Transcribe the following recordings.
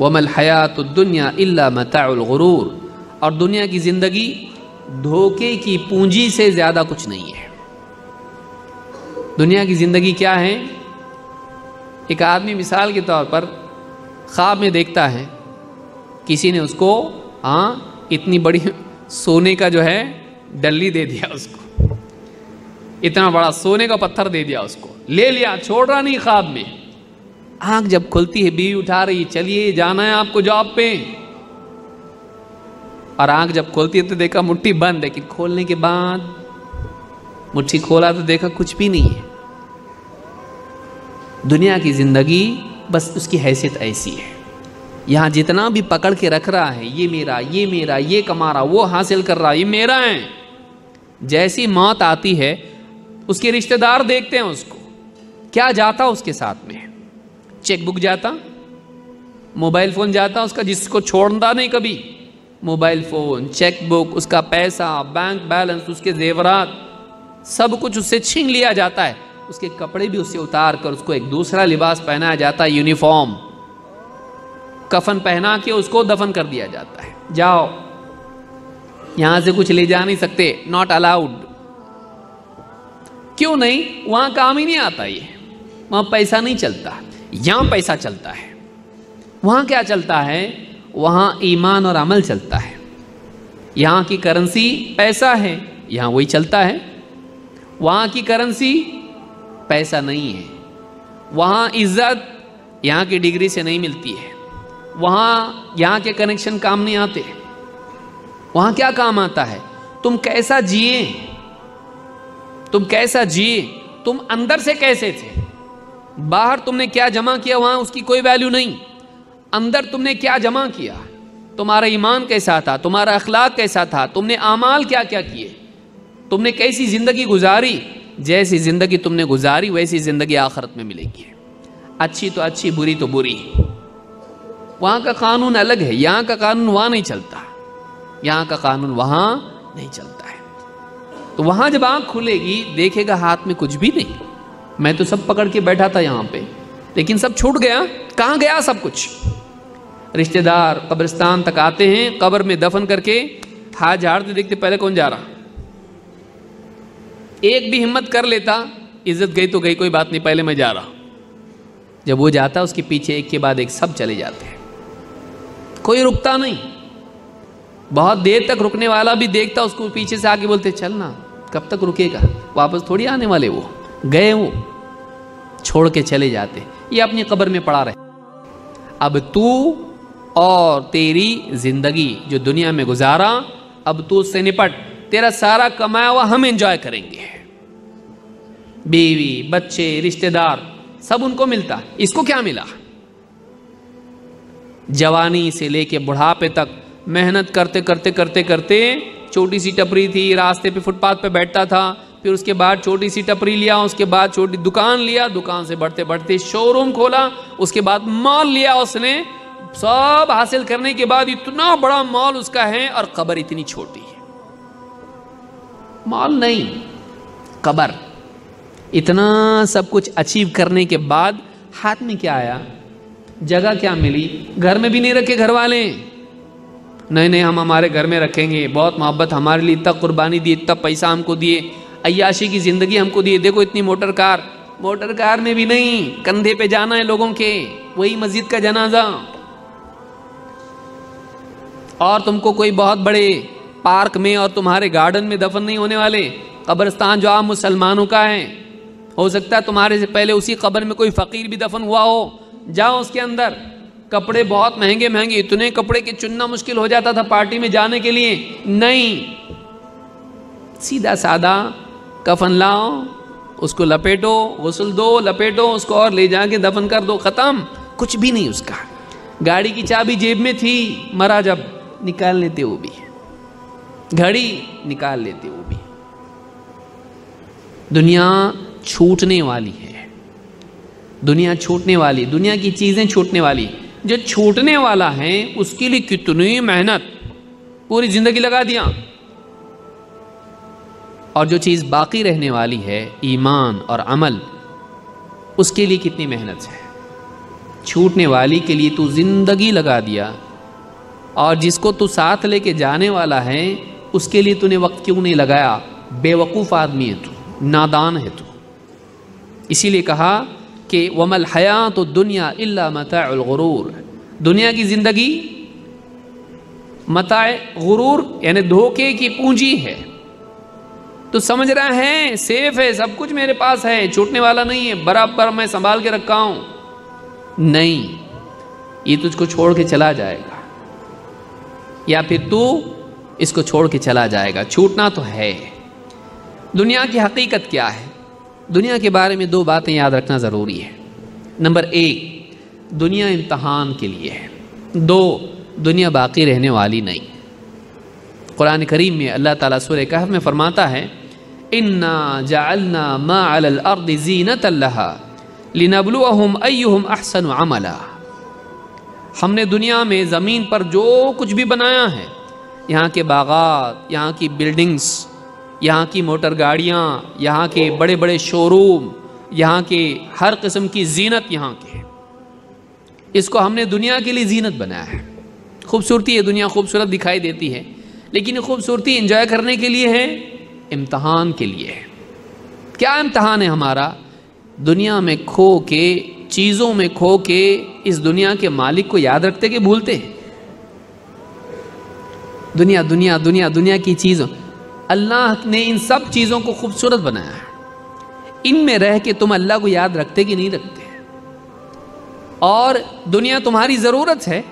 वमल हयात दुनिया इल्ला और दुनिया की ज़िंदगी धोखे की पूंजी से ज़्यादा कुछ नहीं है। दुनिया की ज़िंदगी क्या है? एक आदमी मिसाल के तौर पर ख्वाब में देखता है, किसी ने उसको हाँ इतनी बड़ी सोने का जो है, डल्ली दे दिया उसको। इतना बड़ा सोने का पत्थर दे दिया उसको। ले लिया, छोड़ रहा नहीं ख्वाब में। आँख जब खुलती है, बीवी उठा रही चलिए जाना है आपको जॉब पे। और आँख जब खोलती है तो देखा मुट्ठी बंद लेकिन खोलने के बाद मुट्ठी खोला तो देखा कुछ भी नहीं है। दुनिया की ज़िंदगी बस उसकी हैसियत ऐसी है। यहाँ जितना भी पकड़ के रख रहा है, ये मेरा ये मेरा, ये कमा रहा, वो हासिल कर रहा ये मेरा है। जैसी मौत आती है, उसके रिश्तेदार देखते हैं उसको। क्या जाता उसके साथ में? चेकबुक जाता, मोबाइल फ़ोन जाता, उसका जिसको छोड़ता नहीं कभी। मोबाइल फ़ोन, चेकबुक, उसका पैसा, बैंक बैलेंस, उसके जेवरात, सब कुछ उससे छीन लिया जाता है। उसके कपड़े भी उससे उतार कर उसको एक दूसरा लिबास पहनाया जाता है, यूनिफॉर्म। कफन पहना के उसको दफन कर दिया जाता है। जाओ, यहाँ से कुछ ले जा नहीं सकते नॉट अलाउड क्यों नहीं? वहाँ काम ही नहीं आता ये। वहाँ पैसा नहीं चलता। यहाँ पैसा चलता है। वहाँ क्या चलता है? वहाँ ईमान और अमल चलता है। यहाँ की करेंसी पैसा है, यहाँ वही चलता है। वहाँ की करेंसी पैसा नहीं है। वहाँ इज़्ज़त यहाँ की डिग्री से नहीं मिलती है। वहाँ, यहाँ के कनेक्शन काम नहीं आते। वहाँ क्या काम आता है? तुम कैसा जिए? तुम कैसा जिए? तुम अंदर से कैसे थे? बाहर तुमने क्या जमा किया, वहाँ उसकी कोई वैल्यू नहीं। अंदर तुमने क्या जमा किया? तुम्हारा ईमान कैसा था? तुम्हारा अखलाक कैसा था? तुमने आमाल क्या क्या किए? तुमने कैसी ज़िंदगी गुजारी? जैसी ज़िंदगी तुमने गुजारी, वैसी ज़िंदगी आखरत में मिलेगी। अच्छी तो अच्छी, बुरी तो बुरी। वहाँ का कानून अलग है। यहाँ का कानून वहाँ नहीं चलता। यहाँ का कानून वहाँ नहीं चलता है। तो वहाँ जब आँख खुलेगी, देखेगा हाथ में कुछ भी नहीं। मैं तो सब पकड़ के बैठा था यहाँ पे। लेकिन सब छूट गया। कहाँ गया सब कुछ? रिश्तेदार कब्रिस्तान तक आते हैं, कब्र में दफन करके हाथ झाड़ते देखते पहले कौन जा रहा? एक भी हिम्मत कर लेता, इज़्ज़त गई तो गई, कोई बात नहीं, पहले मैं जा रहा। जब वो जाता, उसके पीछे एक के बाद एक सब चले जाते हैं। कोई रुकता नहीं। बहुत देर तक रुकने वाला भी देखता, उसको पीछे से आके बोलते, चल ना, कब तक रुकेगा? वापस थोड़ी आने वाले वो। गए वो। छोड़ के चले जाते। ये अपनी कब्र में पड़ा रहे। अब तू और तेरी ज़िंदगी जो दुनिया में गुजारा, अब तू उससे निपट। तेरा सारा कमाया हुआ हम एंजॉय करेंगे। बीवी, बच्चे, रिश्तेदार, सब उनको मिलता। इसको क्या मिला? जवानी से लेके बुढ़ापे तक मेहनत करते करते करते करते छोटी सी टपरी थी, रास्ते पे फुटपाथ पे बैठता था। फिर उसके बाद छोटी सी टपरी लिया, उसके बाद छोटी दुकान लिया, दुकान से बढ़ते बढ़ते शोरूम खोला, उसके बाद मॉल लिया उसने। सब हासिल करने के बाद इतना बड़ा मॉल उसका है और कबर इतनी छोटी है। मॉल नहीं, कबर। इतना सब कुछ अचीव करने के बाद हाथ में क्या आया? जगह क्या मिली? घर में भी नहीं रखे घर वाले नहीं नहीं, हम हमारे घर में रखेंगे। बहुत मोहब्बत हमारे लिए, इतना कुर्बानी दी, इतना पैसा हमको दिए। अयाशी की ज़िंदगी हमको दिए। देखो इतनी मोटर कार। मोटर कार में भी नहीं, कंधे पे जाना है लोगों के। वही मस्जिद का जनाजा। और तुमको कोई बहुत बड़े पार्क में और तुम्हारे गार्डन में दफन नहीं होने वाले। कब्रस्तान जो आम मुसलमानों का है। हो सकता है तुम्हारे से पहले उसी कब्र में कोई फ़कीर भी दफन हुआ हो। जाओ उसके अंदर। कपड़े बहुत महँगे महँगे। इतने कपड़े के चुनना मुश्किल हो जाता था पार्टी में जाने के लिए। नहीं। सीधा सादा कफन लाओ, उसको लपेटो गसल दो, लपेटो, उसको और ले जाके दफन कर दो, ख़त्म। कुछ भी नहीं उसका। गाड़ी की चाबी जेब में थी, मरा जब, निकाल लेते वो भी। घड़ी निकाल लेते वो भी। दुनिया छूटने वाली है। दुनिया छूटने वाली, दुनिया की चीज़ें छूटने वाली। जो छूटने वाला है, उसके लिए कितनी मेहनत। पूरी ज़िंदगी लगा दिया। और जो चीज़ बाकी रहने वाली है, ईमान और अमल, उसके लिए कितनी मेहनत है। छूटने वाली के लिए तू ज़िंदगी लगा दिया, और जिसको तू साथ लेके जाने वाला है, उसके लिए तूने वक्त क्यों नहीं लगाया? बेवकूफ़ आदमी है तू, नादान है तू। इसीलिए कहा कि वमल हया तो दुनिया इल्ला दुनिया की ज़िंदगी मताए गुरूर, यानी धोखे की पूंजी है। तो समझ रहा है सेफ़ है, सब कुछ मेरे पास है, छूटने वाला नहीं है, बराबर मैं संभाल के रखा हूँ। नहीं, ये तुझको छोड़ के चला जाएगा। या फिर तू इसको छोड़ के चला जाएगा, छूटना तो है। दुनिया की हकीकत क्या है? दुनिया के बारे में दो बातें याद रखना ज़रूरी है। नंबर एक, दुनिया इम्तहान के लिए है। दो, दुनिया बाकी रहने वाली नहीं। कुरान करीम में अल्लाह ताला सूर्य कहफ में फरमाता है इन्ना जालना अर्द अहसन अमला हमने दुनिया में ज़मीन पर जो कुछ भी बनाया है, यहाँ के बागात, यहाँ की बिल्डिंग्स यहाँ की मोटर गाड़ियाँ, यहाँ के बड़े बड़े शोरूम यहाँ के हर किस्म की जीनत यहाँ के इसको हमने दुनिया के लिए जीनत बनाया है। खूबसूरती है दुनिया खूबसूरत दिखाई देती है, लेकिन ये खूबसूरती इंजॉय करने के लिए है इम्तहान के लिए है। क्या इम्तहान है हमारा? दुनिया में खो के, चीज़ों में खो के, इस दुनिया के मालिक को याद रखते कि भूलते हैं? दुनिया दुनिया दुनिया दुनिया की चीज़ों। अल्लाह ने इन सब चीज़ों को खूबसूरत बनाया है। इनमें रह के तुम अल्लाह को याद रखते कि नहीं रखते? और दुनिया तुम्हारी ज़रूरत है।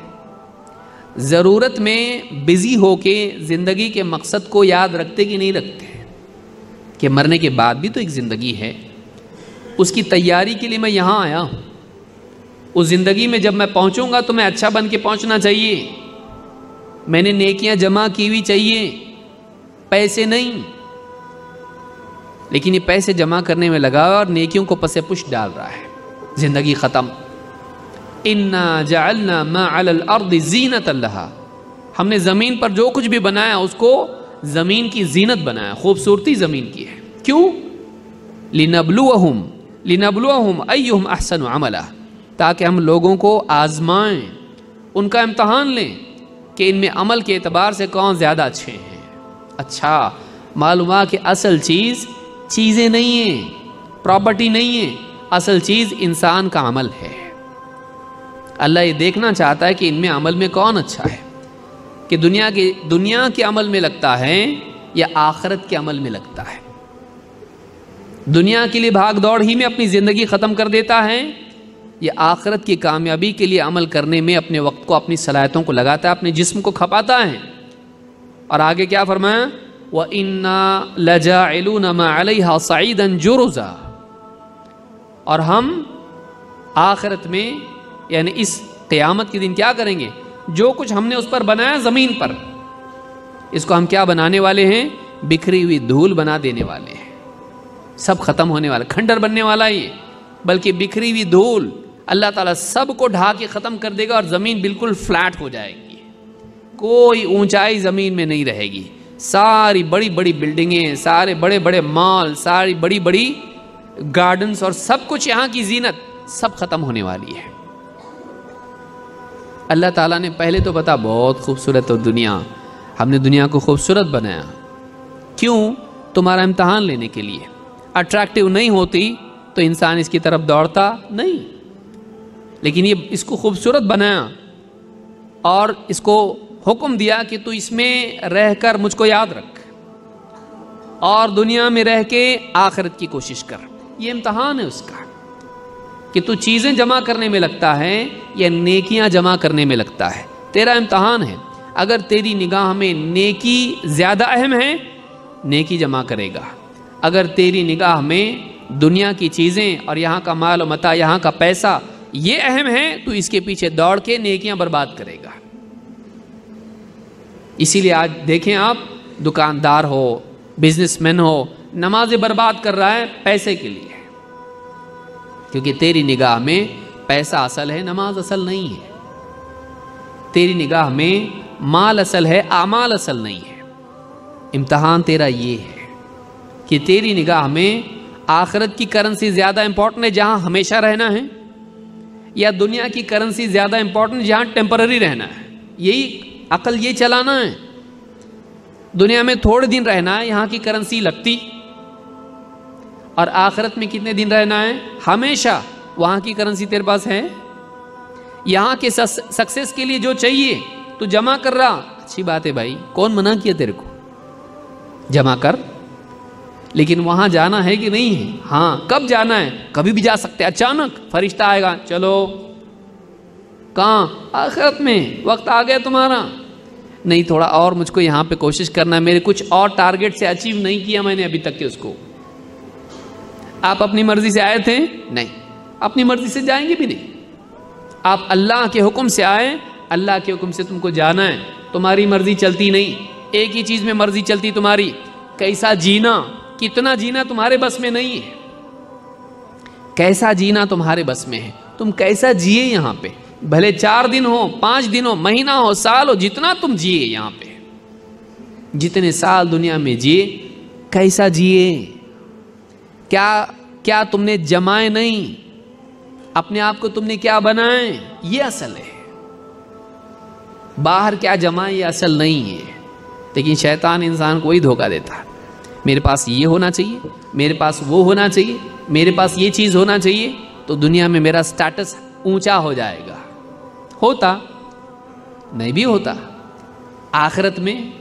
ज़रूरत में बिज़ी हो के ज़िंदगी के मकसद को याद रखते कि नहीं रखते? कि मरने के बाद भी तो एक ज़िंदगी है। उसकी तैयारी के लिए मैं यहाँ आया हूँ। उस ज़िंदगी में जब मैं पहुँचूँगा तो मैं अच्छा बन के पहुँचना चाहिए। मैंने नेकियाँ जमा की हुई चाहिए। पैसे नहीं। लेकिन ये पैसे जमा करने में लगा और नेकियों को पसे पुश डाल रहा है। ज़िंदगी ख़त्म। इन्ना जालना मा अल अर्द जीनत हमने ज़मीन पर जो कुछ भी बनाया उसको ज़मीन की जीनत बनाया, खूबसूरती ज़मीन की है। क्यों? लिनबलुहम लिनबलुहम अयुहम अहसन अमला, ताकि हम लोगों को आजमाएँ, उनका इम्तहान लें कि इनमें अमल के अतबार से कौन ज़्यादा अच्छे हैं। अच्छा मालूम कि असल चीज़ चीज़ें नहीं हैं, प्रॉपर्टी नहीं है, असल चीज़ इंसान का अमल है। अल्लाह ये देखना चाहता है कि इनमें अमल में कौन अच्छा है। कि दुनिया के दुनिया के अमल में लगता है या आखरत के अमल में लगता है। दुनिया के लिए भाग दौड़ ही में अपनी ज़िंदगी ख़त्म कर देता है या आखरत की कामयाबी के लिए अमल करने में अपने वक्त को, अपनी सलाहियतों को लगाता है, अपने जिस्म को खपाता है। और आगे क्या फरमाया? व इन्ना लजा सईदन जुरुजा। और हम आखरत में, यानी इस क़यामत के दिन क्या करेंगे? जो कुछ हमने उस पर बनाया ज़मीन पर। इसको हम क्या बनाने वाले हैं? बिखरी हुई धूल बना देने वाले हैं। सब ख़त्म होने वाला, खंडर बनने वाला ये। बल्कि बिखरी हुई धूल अल्लाह ताला सबको ढा के ख़त्म कर देगा और ज़मीन बिल्कुल फ्लैट हो जाएगी। कोई ऊंचाई ज़मीन में नहीं रहेगी। सारी बड़ी बड़ी बिल्डिंगें, सारे बड़े बड़े मॉल, सारी बड़ी बड़ी गार्डन्स और सब कुछ यहाँ की जीनत सब ख़त्म होने वाली है। अल्लाह ताला ने पहले तो बता, बहुत खूबसूरत हो दुनिया। हमने दुनिया को खूबसूरत बनाया। क्यों? तुम्हारा इम्तहान लेने के लिए। अट्रैक्टिव नहीं होती तो इंसान इसकी तरफ़ दौड़ता नहीं। लेकिन ये इसको खूबसूरत बनाया और इसको हुक्म दिया कि तू इसमें रहकर मुझको याद रख और दुनिया में रह के आखिरत की कोशिश कर। ये इम्तहान है उसका। कि तू चीज़ें जमा करने में लगता है या नेकियाँ जमा करने में लगता है? तेरा इम्तहान है। अगर तेरी निगाह में नेकी ज़्यादा अहम है, नेकी जमा करेगा। अगर तेरी निगाह में दुनिया की चीज़ें और यहाँ का माल मता, यहाँ का पैसा ये अहम है तो इसके पीछे दौड़ के नेकियाँ बर्बाद करेगा। इसीलिए आज देखें आप, दुकानदार हो, बिजनेसमैन हो, नमाजें बर्बाद कर रहा है पैसे के लिए। क्योंकि तेरी निगाह में पैसा असल है, नमाज़ असल नहीं है। तेरी निगाह में माल असल है, आमाल असल नहीं है। इम्तहान तेरा ये है कि तेरी निगाह में आखरत की करेंसी ज़्यादा इंपॉर्टेंट है, जहाँ हमेशा रहना है, या दुनिया की करेंसी ज़्यादा इंपॉर्टेंट जहाँ टेम्पररी रहना है। यही अकल ये चलाना है। दुनिया में थोड़े दिन रहना है यहाँ की करेंसी लगती। और आखिरत में कितने दिन रहना है? हमेशा। वहाँ की करेंसी तेरे पास है? यहाँ के सक्सेस के लिए जो चाहिए तो जमा कर रहा। अच्छी बात है भाई। कौन मना किया तेरे को? जमा कर। लेकिन वहाँ जाना है कि नहीं है? हाँ कब जाना है? कभी भी जा सकते अचानक फरिश्ता आएगा, चलो। कहा? आखिरत में। वक्त आ गया तुम्हारा। नहीं, थोड़ा और मुझको यहाँ पे कोशिश करना है। मेरे कुछ और टारगेट से अचीव नहीं किया मैंने अभी तक के उसको। आप अपनी मर्ज़ी से आए थे? नहीं। अपनी मर्ज़ी से जाएँगे भी नहीं। आप अल्लाह के हुक्म से आए अल्लाह के हुक्म से तुमको जाना है। तुम्हारी मर्ज़ी चलती नहीं। एक ही चीज़ में मर्ज़ी चलती तुम्हारी। कैसा जीना कितना जीना तुम्हारे बस में नहीं है। कैसा जीना तुम्हारे बस में है। तुम कैसा जिए यहाँ पे। भले चार दिन हो पाँच दिन हो महीना हो साल हो जितना तुम जिए यहाँ पे। जितने साल दुनिया में जिए कैसा जिए। क्या क्या तुमने जमाए नहीं? अपने आप को तुमने क्या बनाए? ये असल है। बाहर क्या जमाए, ये असल नहीं है। लेकिन शैतान इंसान को ही धोखा देता है। मेरे पास ये होना चाहिए, मेरे पास वो होना चाहिए, मेरे पास ये चीज़ होना चाहिए तो दुनिया में मेरा स्टेटस ऊँचा हो जाएगा। होता, नहीं भी होता। आखिरत में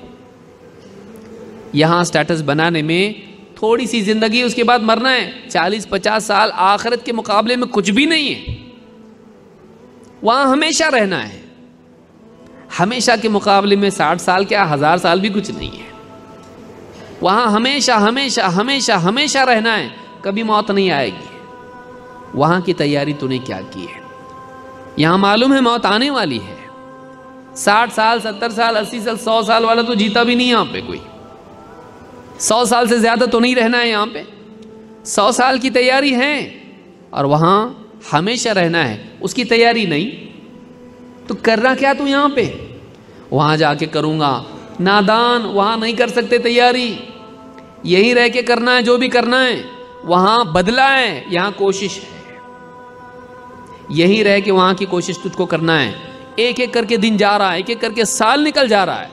यहाँ स्टेटस बनाने में थोड़ी सी ज़िंदगी, उसके बाद मरना है। चालीस, पचास साल आखिरत के मुकाबले में कुछ भी नहीं है। वहाँ हमेशा रहना है। हमेशा के मुकाबले में साठ साल क्या, हज़ार साल भी कुछ नहीं है। वहाँ हमेशा हमेशा हमेशा हमेशा रहना है। कभी मौत नहीं आएगी। वहाँ की तैयारी तूने क्या की है? यहाँ मालूम है मौत आने वाली है। साठ साल, सत्तर साल, अस्सी साल, सौ साल वाला तो जीता भी नहीं यहाँ पे कोई। सौ साल से ज़्यादा तो नहीं रहना है यहाँ पे। सौ साल की तैयारी है और वहाँ हमेशा रहना है। उसकी तैयारी नहीं। तो करना क्या तू यहाँ पे? वहाँ जाके करूँगा। नादान, वहाँ नहीं कर सकते तैयारी। यहीं रह के करना है, जो भी करना है। वहाँ बदला है, यहाँ कोशिश है। यहीं रह के वहाँ की कोशिश तुझको करना है। एक एक करके दिन जा रहा है एक एक करके साल निकल जा रहा है।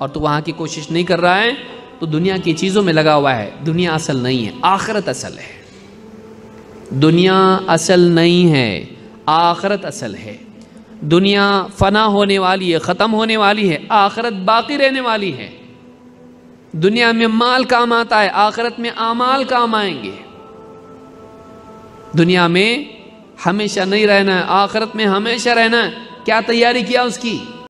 और तू वहाँ की कोशिश नहीं कर रहा है। तो दुनिया की चीज़ों में लगा हुआ है। दुनिया असल नहीं है, आखरत असल है। दुनिया असल नहीं है, आखरत असल है। दुनिया फना होने वाली है, ख़त्म होने वाली है, आखरत बाकी रहने वाली है। दुनिया में माल काम आता है, आखरत में आमाल काम आएँगे। दुनिया में हमेशा नहीं रहना है, आखरत में हमेशा रहना है। क्या तैयारी किया उसकी?